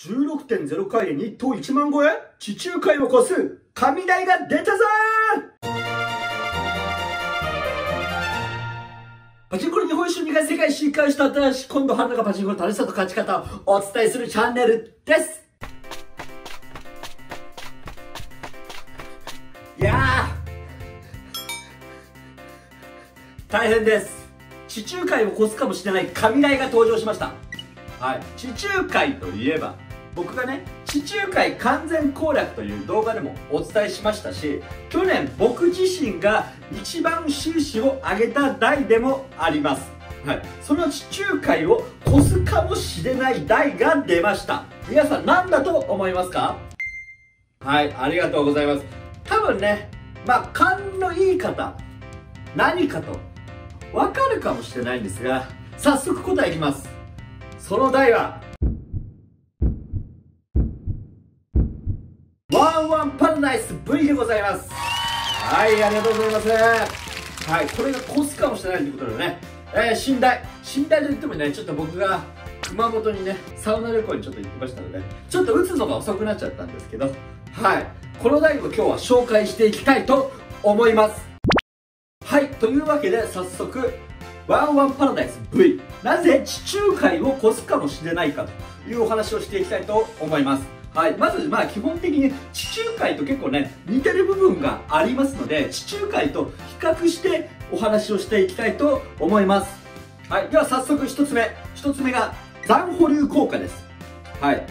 16.0回で日当1万超え地中海を越す神台が出たぞパチンコの日本一周2回世界進化した新しい今度春がパチンコの楽しさと勝ち方をお伝えするチャンネルですいや大変です地中海を越すかもしれない神台が登場しました。はい。地中海といえば僕がね地中海完全攻略という動画でもお伝えしましたし去年僕自身が一番収支を上げた台でもあります。はい、その地中海を越すかもしれない台が出ました。皆さん何だと思いますか？はい。ありがとうございます。多分ねまあ勘のいい方何かとわかるかもしれないんですが早速答えいきます。その台はワンワンパラダイス V でございます。はいありがとうございます。はいこれが越すかもしれないということでね。えー、寝台。寝台といってもねちょっと僕が熊本にねサウナ旅行にちょっと行ってましたのでちょっと打つのが遅くなっちゃったんですけどはいこの台を今日は紹介していきたいと思います。はいというわけで早速ワンワンパラダイス V なぜ地中海を越すかもしれないかというお話をしていきたいと思いますはい、まずまあ基本的に地中海と結構ね似てる部分がありますので地中海と比較してお話をしていきたいと思います。はい。では早速1つ目。1つ目が残保留効果です。はい。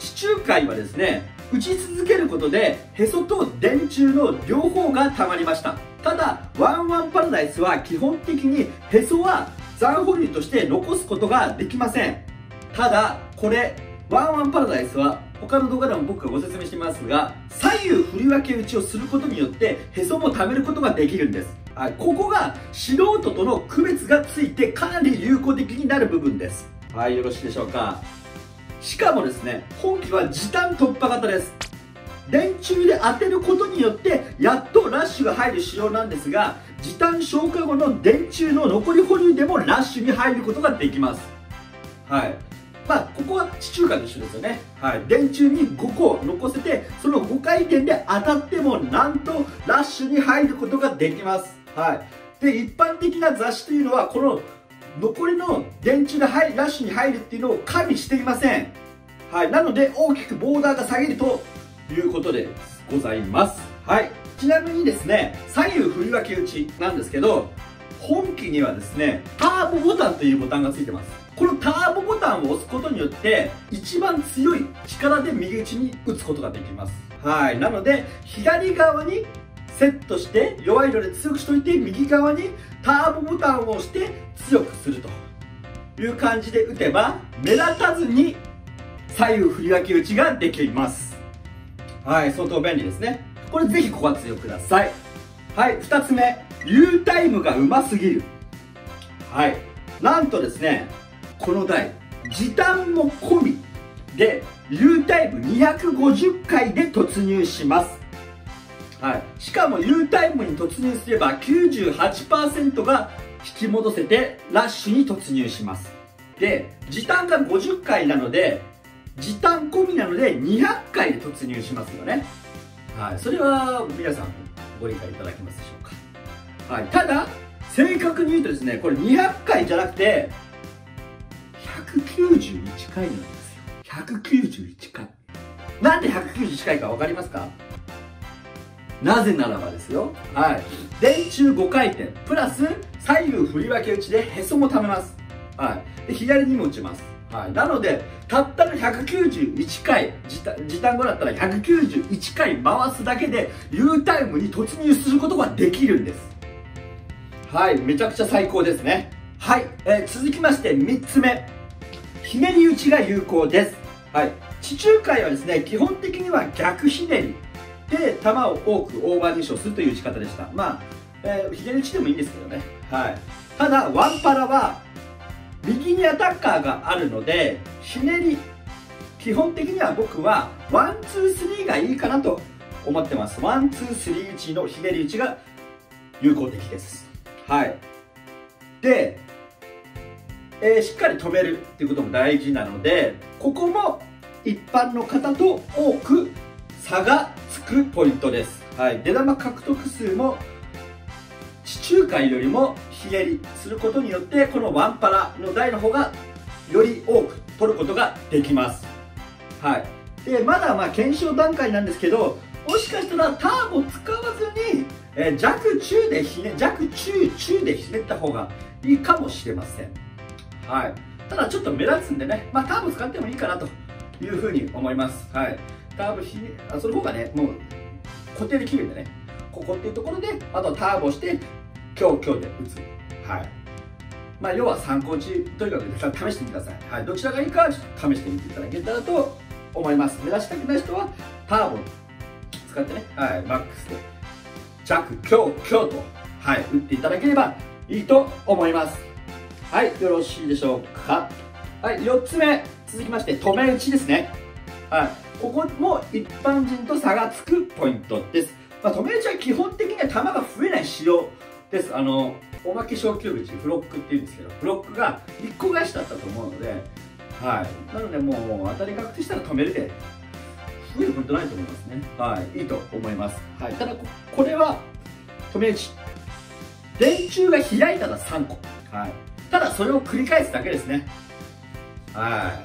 地中海はですね打ち続けることでへそと電柱の両方がたまりました。ただワンワンパラダイスは基本的にへそは残保留として残すことができません。ただこれワンワンパラダイスは他の動画でも僕がご説明してますが左右振り分け打ちをすることによってへそも貯めることができるんです、はい、ここが素人との区別がついてかなり有効的になる部分です。はいよろしいでしょうか。しかもですね本機は時短突破型です。電柱で当てることによってやっとラッシュが入る仕様なんですが時短消化後の電柱の残り保留でもラッシュに入ることができます。はい。まあ、ここは地中海と一緒ですよね。はい。電柱に5個残せて、その5回転で当たっても、なんと、ラッシュに入ることができます。はい。で、一般的な雑誌というのは、この、残りの電柱で入り、ラッシュに入るっていうのを加味していません。はい。なので、大きくボーダーが下げるということでございます。はい。ちなみにですね、左右振り分け打ちなんですけど、本機にはですね、ターボボタンというボタンがついてます。このターボボタンを押すことによって一番強い力で右打ちに打つことができます。はい。なので左側にセットして弱い色で強くしといて右側にターボボタンを押して強くするという感じで打てば目立たずに左右振り分け打ちができます。はい相当便利ですね。これぜひご活用ください。はい2つ目 U タイムがうますぎる。はいなんとですねこの台時短も込みで U タイム250回で突入します。はい、しかも U タイムに突入すれば98%が引き戻せてラッシュに突入します。で時短が50回なので時短込みなので200回で突入しますよね。はい。それは皆さんご理解いただけますでしょうか。はい。ただ正確に言うとですねこれ200回じゃなくて191回なんですよ。191回。なんで191回か分かりますか？なぜならばですよ。はい。電柱5回転、プラス左右振り分け打ちでへそもためます。はい。で、左にも打ちます。はい。なので、たったの191回、時短後だったら191回回すだけで U タイムに突入することができるんです。はい。めちゃくちゃ最高ですね。はい。えー、続きまして3つ目。ひねり打ちが有効です。はい。地中海はですね、基本的には逆ひねりで球を多くオーバーディッシュをするという打ち方でした。まあ、えー、ひねり打ちでもいいんですけどね。はい。ただ、ワンパラは、右にアタッカーがあるので、ひねり、基本的には僕は、 One、Two、Threeがいいかなと思ってます。 One、Two、Three打ちのひねり打ちが有効的です。はい。で、えー、しっかり止めるっていうことも大事なのでここも一般の方と多く差がつくポイントです。はい。出玉獲得数も地中海よりもひねりすることによってこのワンパラの台の方がより多く取ることができます。はい。でまだま検証段階なんですけどもしかしたらターボ使わずに、えー、弱中でひね弱中中でひねった方がいいかもしれません。はい。ただちょっと目立つんでね、まあ、ターボ使ってもいいかなというふうに思います。はい。ターボひあその方がねもう固定できるんでねここっていうところであとターボして今日今日で打つ。はい。まあ要は参考値とにかく試してみてください、はい、どちらがいいか試してみていただけたらと思います。目指したくない人はターボ使ってね、はい、マックスで弱強強と、はい、打っていただければいいと思います。はいよろしいでしょうか？はい4つ目続きまして止め打ちですね。はいここも一般人と差がつくポイントです、まあ、止め打ちは基本的には球が増えない仕様です。あのおまけ小球口フロックっていうんですけどフロックが1個返しだったと思うのではい。なのでもう当たり確定したら止めるで増えることないと思いますね。はいいいと思います。はいただこれは止め打ち。電柱が開いたら3個。はい。ただそれを繰り返すだけですね。は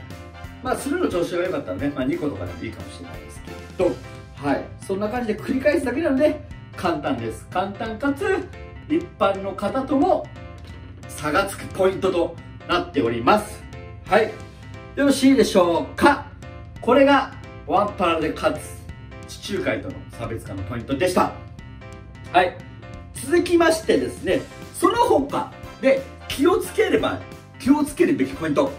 い。まあスルーの調子が良かったらね、まあ、2個とかでもいいかもしれないですけど。はい。そんな感じで繰り返すだけなので簡単です。簡単かつ一般の方とも差がつくポイントとなっております。はい。よろしいでしょうか。これがワンパラで勝つ地中海との差別化のポイントでしたはい続きましてですねその他で気をつければ気をつけるべきポイント。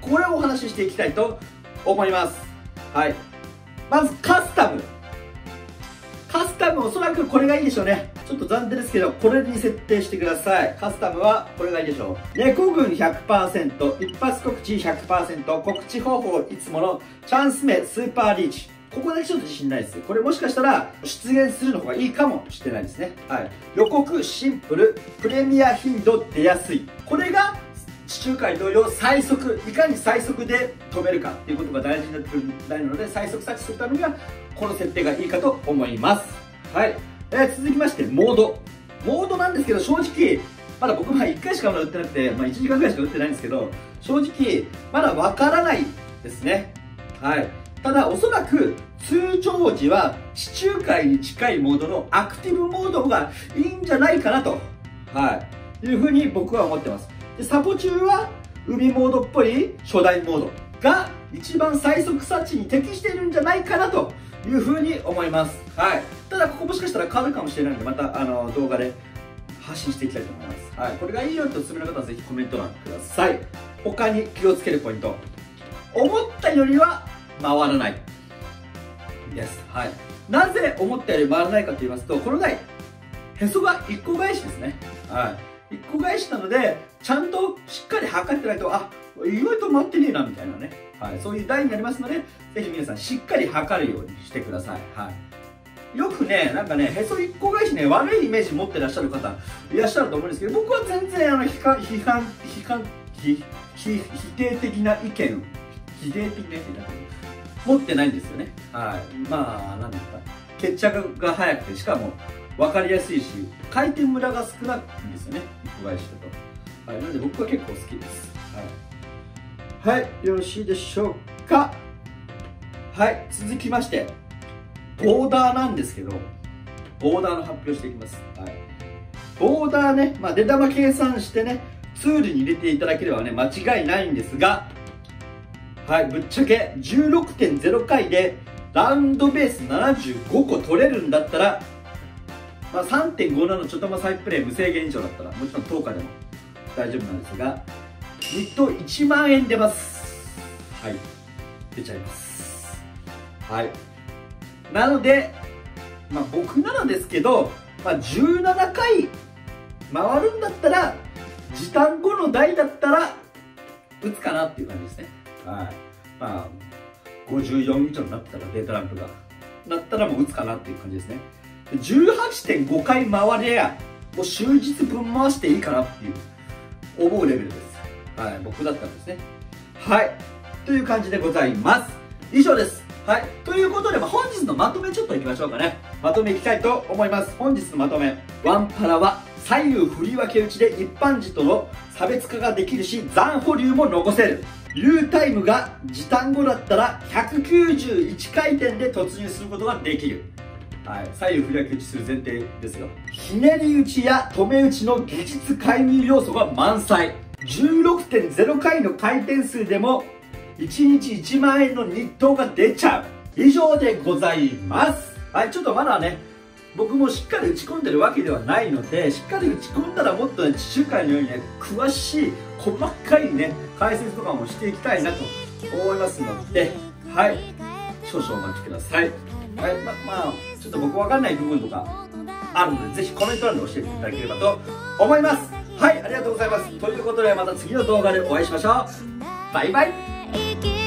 これをお話ししていきたいと思います。はい。まずカスタム。カスタムおそらくこれがいいでしょうね。ちょっと暫定ですけどこれに設定してください。カスタムはこれがいいでしょう。猫軍100%一発告知100%告知方法いつものチャンス目スーパーリーチ。ここだけちょっと自信ないです。これもしかしたら出現するの方がいいかもしれないですね。はい。予告シンプルプレミア頻度出やすい。これが地中海同様最速いかに最速で止めるかっていうことが大事になってくるので最速察知するためにはこの設定がいいかと思います。はい、えー、続きましてモード。モードなんですけど正直まだ僕は1回しかまだ打ってなくて、まあ、1時間ぐらいしか打ってないんですけど正直まだわからないですね。はい。ただおそらく通常時は地中海に近いモードのアクティブモードがいいんじゃないかなと、はい、いうふうに僕は思ってます。でサポ中は海モードっぽい初代モードが一番最速察知に適しているんじゃないかなというふうに思います。はい。ただここもしかしたら変わるかもしれないのでまたあの動画で発信していきたいと思います、はい、これがいいよとおすすめの方はぜひコメント欄ください。他に気をつけるポイント。思ったよりは回らない。ですはい。なぜ思ったより回らないかと言いますとこの台へそが1個返しですね。はい。1個返しなのでちゃんとしっかり測ってないとあ意外と回ってねえなみたいなね、はい、そういう台になりますのでぜひ皆さんしっかり測るようにしてください、はい、よくねなんかねへそ1個返しね悪いイメージ持ってらっしゃる方いらっしゃると思うんですけど僕は全然あの批判批判批判否否定的な意見否定的な意見持ってないんですよね。はい。まあ何ですか。決着が早くてしかも分かりやすいし回転ムラが少ないんですよね。1個返しだと、はい、なので僕は結構好きです。はい、はい、よろしいでしょうか。はい。続きましてボーダーなんですけどボーダーの発表していきます、はい、ボーダーね、まあ、出玉計算してねツールに入れていただければね間違いないんですがはいぶっちゃけ16.0回でラウンドベース75個取れるんだったらまあ、3.57のちょっとまサイプレイ無制限以上だったらもちろん10日でも大丈夫なんですが日当1万円出ます。はい出ちゃいます。はい。なのでまあ僕ならですけど、まあ、17回回るんだったら時短後の台だったら打つかなっていう感じですね。はい。まあ54以上になったらデータランプがなったらもう打つかなっていう感じですね。18.5回回りゃもう終日分回していいかなっていう思うレベルです。はい。僕だったんですね。はい。という感じでございます。以上です。はい。ということで、まあ、本日のまとめちょっといきましょうかね。まとめいきたいと思います。本日のまとめワンパラは左右振り分け打ちで一般時との差別化ができるし残保留も残せる。U タイムが時短後だったら191回転で突入することができる。はい、左右振り分け打ちする前提ですよ。ひねり打ちや止め打ちの技術介入要素が満載。16.0回の回転数でも1日1万円の日当が出ちゃう。以上でございます。はい。ちょっとまだね僕もしっかり打ち込んでるわけではないのでしっかり打ち込んだらもっとね地中海のようにね詳しい細かいね解説とかもしていきたいなと思いますので。はい。少々お待ちください。はい。ままあちょっと僕わかんない部分とかあるのでぜひコメント欄で教えていただければと思います。はい。ありがとうございます。ということでまた次の動画でお会いしましょう。バイバイ